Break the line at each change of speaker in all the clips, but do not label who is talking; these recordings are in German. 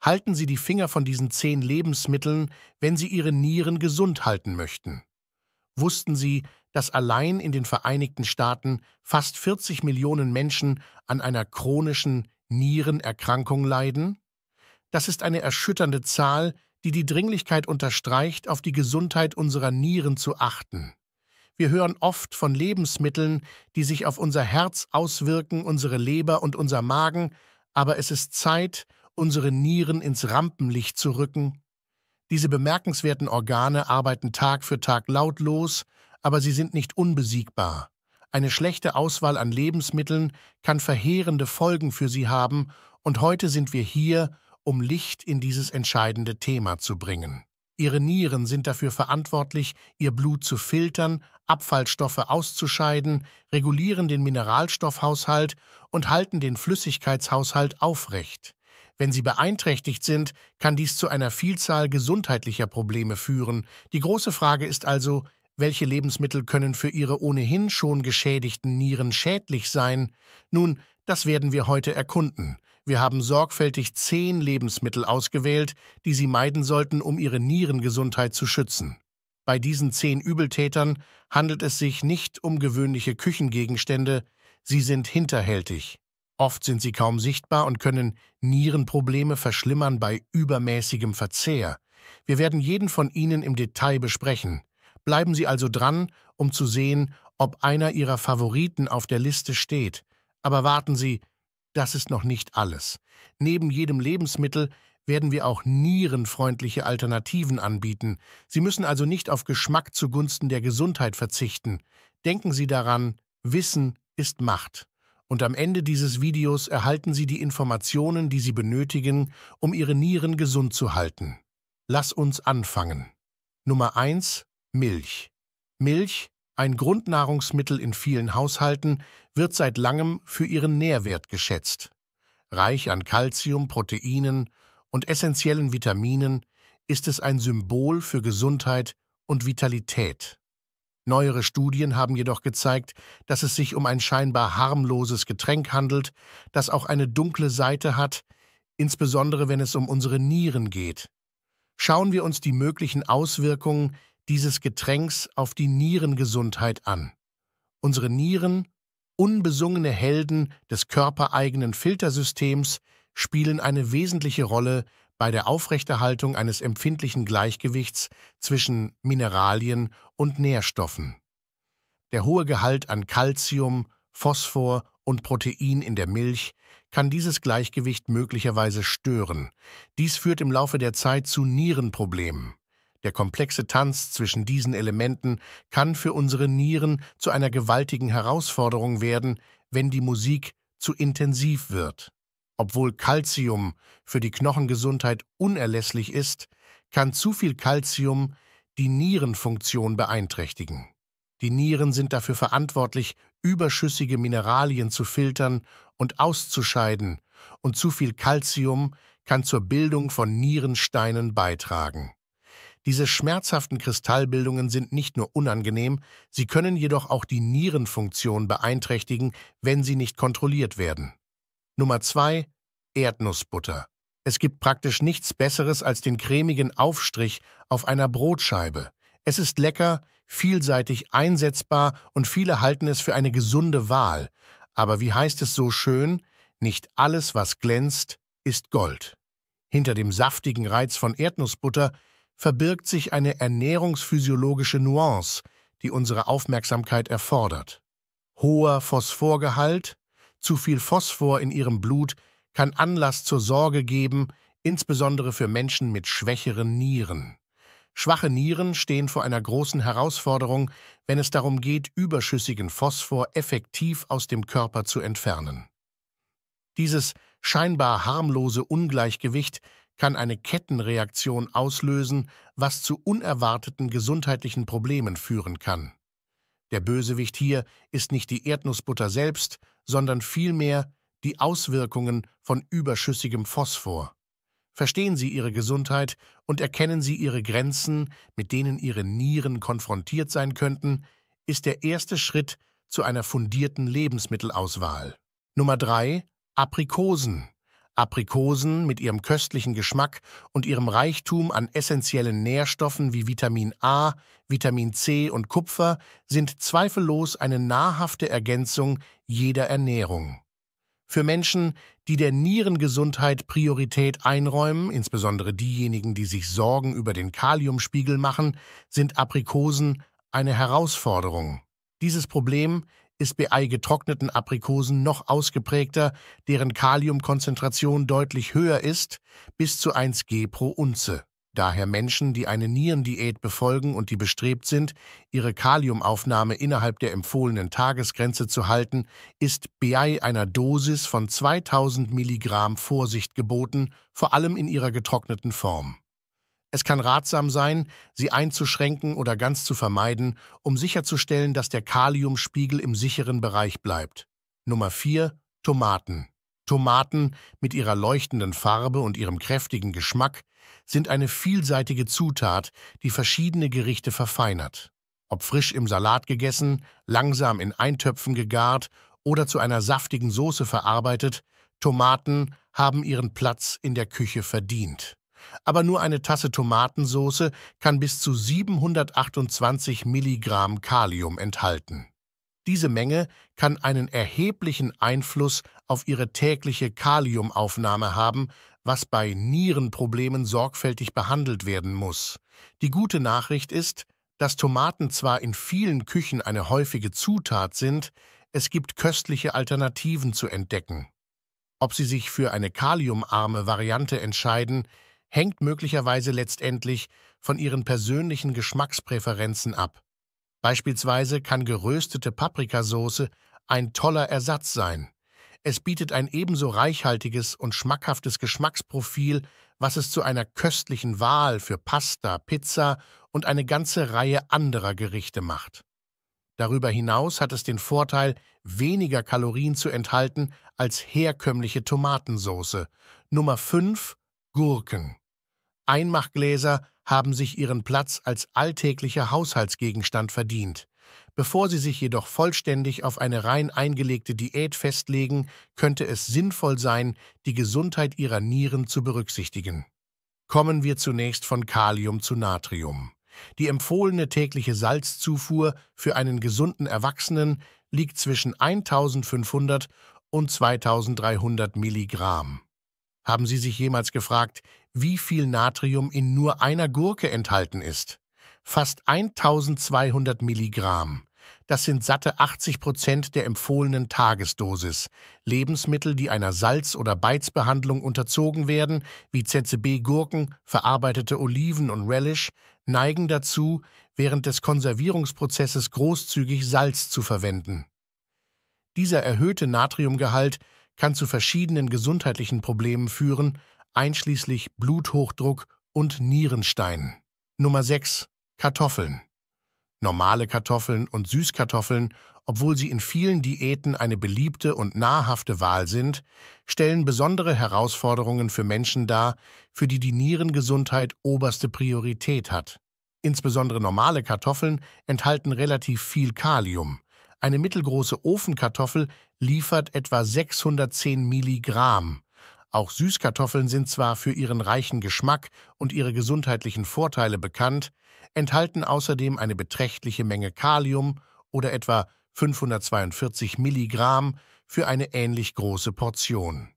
Halten Sie die Finger von diesen zehn Lebensmitteln, wenn Sie Ihre Nieren gesund halten möchten. Wussten Sie, dass allein in den Vereinigten Staaten fast 40 Millionen Menschen an einer chronischen Nierenerkrankung leiden? Das ist eine erschütternde Zahl, die die Dringlichkeit unterstreicht, auf die Gesundheit unserer Nieren zu achten. Wir hören oft von Lebensmitteln, die sich auf unser Herz auswirken, unsere Leber und unser Magen, aber es ist Zeit, unsere Nieren ins Rampenlicht zu rücken. Diese bemerkenswerten Organe arbeiten Tag für Tag lautlos, aber sie sind nicht unbesiegbar. Eine schlechte Auswahl an Lebensmitteln kann verheerende Folgen für sie haben, und heute sind wir hier, um Licht in dieses entscheidende Thema zu bringen. Ihre Nieren sind dafür verantwortlich, ihr Blut zu filtern, Abfallstoffe auszuscheiden, regulieren den Mineralstoffhaushalt und halten den Flüssigkeitshaushalt aufrecht. Wenn sie beeinträchtigt sind, kann dies zu einer Vielzahl gesundheitlicher Probleme führen. Die große Frage ist also, welche Lebensmittel können für ihre ohnehin schon geschädigten Nieren schädlich sein? Nun, das werden wir heute erkunden. Wir haben sorgfältig zehn Lebensmittel ausgewählt, die Sie meiden sollten, um Ihre Nierengesundheit zu schützen. Bei diesen zehn Übeltätern handelt es sich nicht um gewöhnliche Küchengegenstände, sie sind hinterhältig. Oft sind sie kaum sichtbar und können Nierenprobleme verschlimmern bei übermäßigem Verzehr. Wir werden jeden von ihnen im Detail besprechen. Bleiben Sie also dran, um zu sehen, ob einer Ihrer Favoriten auf der Liste steht. Aber warten Sie, das ist noch nicht alles. Neben jedem Lebensmittel werden wir auch nierenfreundliche Alternativen anbieten. Sie müssen also nicht auf Geschmack zugunsten der Gesundheit verzichten. Denken Sie daran, Wissen ist Macht. Und am Ende dieses Videos erhalten Sie die Informationen, die Sie benötigen, um Ihre Nieren gesund zu halten. Lass uns anfangen. Nummer 1 Milch. Milch ein Grundnahrungsmittel in vielen Haushalten wird seit langem für ihren Nährwert geschätzt. Reich an Kalzium, Proteinen und essentiellen Vitaminen ist es ein Symbol für Gesundheit und Vitalität. Neuere Studien haben jedoch gezeigt, dass es sich um ein scheinbar harmloses Getränk handelt, das auch eine dunkle Seite hat, insbesondere wenn es um unsere Nieren geht. Schauen wir uns die möglichen Auswirkungen dieses Getränks auf die Nierengesundheit an. Unsere Nieren, unbesungene Helden des körpereigenen Filtersystems, spielen eine wesentliche Rolle bei der Aufrechterhaltung eines empfindlichen Gleichgewichts zwischen Mineralien und Nährstoffen. Der hohe Gehalt an Calcium, Phosphor und Protein in der Milch kann dieses Gleichgewicht möglicherweise stören. Dies führt im Laufe der Zeit zu Nierenproblemen. Der komplexe Tanz zwischen diesen Elementen kann für unsere Nieren zu einer gewaltigen Herausforderung werden, wenn die Musik zu intensiv wird. Obwohl Calcium für die Knochengesundheit unerlässlich ist, kann zu viel Calcium die Nierenfunktion beeinträchtigen. Die Nieren sind dafür verantwortlich, überschüssige Mineralien zu filtern und auszuscheiden, und zu viel Calcium kann zur Bildung von Nierensteinen beitragen. Diese schmerzhaften Kristallbildungen sind nicht nur unangenehm, sie können jedoch auch die Nierenfunktion beeinträchtigen, wenn sie nicht kontrolliert werden. Nummer 2. Erdnussbutter. Es gibt praktisch nichts Besseres als den cremigen Aufstrich auf einer Brotscheibe. Es ist lecker, vielseitig einsetzbar und viele halten es für eine gesunde Wahl. Aber wie heißt es so schön, nicht alles, was glänzt, ist Gold. Hinter dem saftigen Reiz von Erdnussbutter verbirgt sich eine ernährungsphysiologische Nuance, die unsere Aufmerksamkeit erfordert. Hoher Phosphorgehalt, zu viel Phosphor in ihrem Blut kann Anlass zur Sorge geben, insbesondere für Menschen mit schwächeren Nieren. Schwache Nieren stehen vor einer großen Herausforderung, wenn es darum geht, überschüssigen Phosphor effektiv aus dem Körper zu entfernen. Dieses scheinbar harmlose Ungleichgewicht kann eine Kettenreaktion auslösen, was zu unerwarteten gesundheitlichen Problemen führen kann. Der Bösewicht hier ist nicht die Erdnussbutter selbst, sondern vielmehr die Auswirkungen von überschüssigem Phosphor. Verstehen Sie Ihre Gesundheit und erkennen Sie Ihre Grenzen, mit denen Ihre Nieren konfrontiert sein könnten, ist der erste Schritt zu einer fundierten Lebensmittelauswahl. Nummer 3. Aprikosen. Aprikosen mit ihrem köstlichen Geschmack und ihrem Reichtum an essentiellen Nährstoffen wie Vitamin A, Vitamin C und Kupfer sind zweifellos eine nahrhafte Ergänzung jeder Ernährung. Für Menschen, die der Nierengesundheit Priorität einräumen, insbesondere diejenigen, die sich Sorgen über den Kaliumspiegel machen, sind Aprikosen eine Herausforderung. Dieses Problem ist bei eigetrockneten Aprikosen noch ausgeprägter, deren Kaliumkonzentration deutlich höher ist, bis zu 1 G pro Unze. Daher Menschen, die eine Nierendiät befolgen und die bestrebt sind, ihre Kaliumaufnahme innerhalb der empfohlenen Tagesgrenze zu halten, ist bei einer Dosis von 2000 Milligramm Vorsicht geboten, vor allem in ihrer getrockneten Form. Es kann ratsam sein, sie einzuschränken oder ganz zu vermeiden, um sicherzustellen, dass der Kaliumspiegel im sicheren Bereich bleibt. Nummer 4. Tomaten. Tomaten mit ihrer leuchtenden Farbe und ihrem kräftigen Geschmack sind eine vielseitige Zutat, die verschiedene Gerichte verfeinert. Ob frisch im Salat gegessen, langsam in Eintöpfen gegart oder zu einer saftigen Soße verarbeitet, Tomaten haben ihren Platz in der Küche verdient aber nur eine Tasse Tomatensauce kann bis zu 728 Milligramm Kalium enthalten. Diese Menge kann einen erheblichen Einfluss auf ihre tägliche Kaliumaufnahme haben, was bei Nierenproblemen sorgfältig behandelt werden muss. Die gute Nachricht ist, dass Tomaten zwar in vielen Küchen eine häufige Zutat sind, es gibt köstliche Alternativen zu entdecken. Ob Sie sich für eine kaliumarme Variante entscheiden, hängt möglicherweise letztendlich von ihren persönlichen Geschmackspräferenzen ab. Beispielsweise kann geröstete Paprikasauce ein toller Ersatz sein. Es bietet ein ebenso reichhaltiges und schmackhaftes Geschmacksprofil, was es zu einer köstlichen Wahl für Pasta, Pizza und eine ganze Reihe anderer Gerichte macht. Darüber hinaus hat es den Vorteil, weniger Kalorien zu enthalten als herkömmliche Tomatensauce. Nummer 5 Gurken. Einmachgläser haben sich ihren Platz als alltäglicher Haushaltsgegenstand verdient. Bevor Sie sich jedoch vollständig auf eine rein eingelegte Diät festlegen, könnte es sinnvoll sein, die Gesundheit Ihrer Nieren zu berücksichtigen. Kommen wir zunächst von Kalium zu Natrium. Die empfohlene tägliche Salzzufuhr für einen gesunden Erwachsenen liegt zwischen 1500 und 2300 Milligramm. Haben Sie sich jemals gefragt, wie viel Natrium in nur einer Gurke enthalten ist? Fast 1200 Milligramm. Das sind satte 80 Prozent der empfohlenen Tagesdosis. Lebensmittel, die einer Salz- oder Beizbehandlung unterzogen werden, wie ZZB-Gurken, verarbeitete Oliven und Relish, neigen dazu, während des Konservierungsprozesses großzügig Salz zu verwenden. Dieser erhöhte Natriumgehalt kann zu verschiedenen gesundheitlichen Problemen führen, einschließlich Bluthochdruck und Nierenstein. Nummer 6. Kartoffeln. Normale Kartoffeln und Süßkartoffeln, obwohl sie in vielen Diäten eine beliebte und nahrhafte Wahl sind, stellen besondere Herausforderungen für Menschen dar, für die die Nierengesundheit oberste Priorität hat. Insbesondere normale Kartoffeln enthalten relativ viel Kalium. Eine mittelgroße Ofenkartoffel liefert etwa 610 Milligramm. Auch Süßkartoffeln sind zwar für ihren reichen Geschmack und ihre gesundheitlichen Vorteile bekannt, enthalten außerdem eine beträchtliche Menge Kalium oder etwa 542 Milligramm für eine ähnlich große Portion.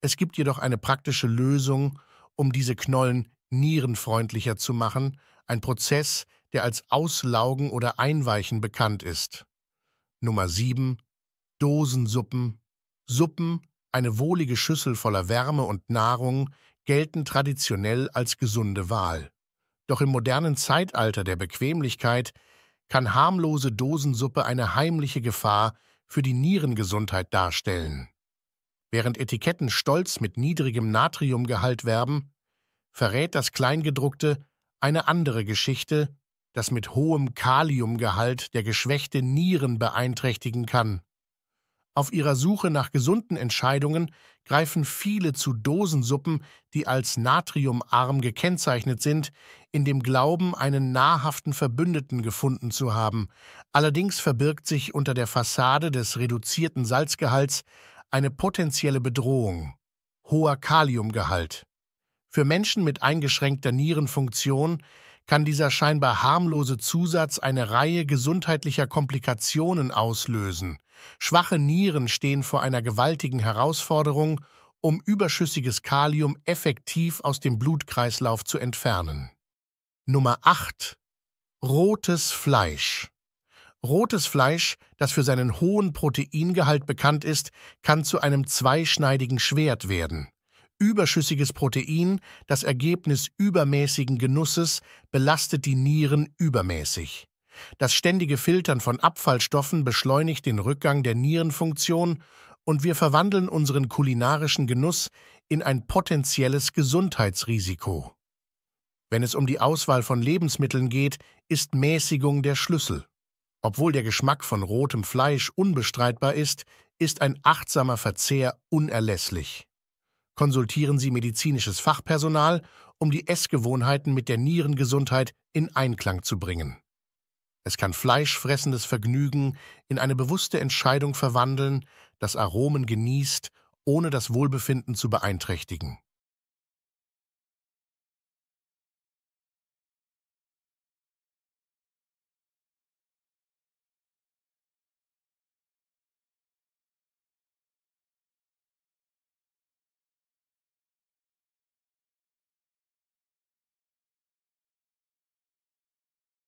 Es gibt jedoch eine praktische Lösung, um diese Knollen nierenfreundlicher zu machen, ein Prozess, der als Auslaugen oder Einweichen bekannt ist. Nummer 7 Dosensuppen. Suppen, eine wohlige Schüssel voller Wärme und Nahrung, gelten traditionell als gesunde Wahl. Doch im modernen Zeitalter der Bequemlichkeit kann harmlose Dosensuppe eine heimliche Gefahr für die Nierengesundheit darstellen. Während Etiketten stolz mit niedrigem Natriumgehalt werben, verrät das Kleingedruckte eine andere Geschichte, das mit hohem Kaliumgehalt der geschwächte Nieren beeinträchtigen kann. Auf ihrer Suche nach gesunden Entscheidungen greifen viele zu Dosensuppen, die als natriumarm gekennzeichnet sind, in dem Glauben, einen nahrhaften Verbündeten gefunden zu haben. Allerdings verbirgt sich unter der Fassade des reduzierten Salzgehalts eine potenzielle Bedrohung. hoher Kaliumgehalt. Für Menschen mit eingeschränkter Nierenfunktion kann dieser scheinbar harmlose Zusatz eine Reihe gesundheitlicher Komplikationen auslösen. Schwache Nieren stehen vor einer gewaltigen Herausforderung, um überschüssiges Kalium effektiv aus dem Blutkreislauf zu entfernen. Nummer 8. Rotes Fleisch. Rotes Fleisch, das für seinen hohen Proteingehalt bekannt ist, kann zu einem zweischneidigen Schwert werden. Überschüssiges Protein, das Ergebnis übermäßigen Genusses, belastet die Nieren übermäßig. Das ständige Filtern von Abfallstoffen beschleunigt den Rückgang der Nierenfunktion und wir verwandeln unseren kulinarischen Genuss in ein potenzielles Gesundheitsrisiko. Wenn es um die Auswahl von Lebensmitteln geht, ist Mäßigung der Schlüssel. Obwohl der Geschmack von rotem Fleisch unbestreitbar ist, ist ein achtsamer Verzehr unerlässlich. Konsultieren Sie medizinisches Fachpersonal, um die Essgewohnheiten mit der Nierengesundheit in Einklang zu bringen. Es kann fleischfressendes Vergnügen in eine bewusste Entscheidung verwandeln, das Aromen genießt, ohne das Wohlbefinden zu beeinträchtigen.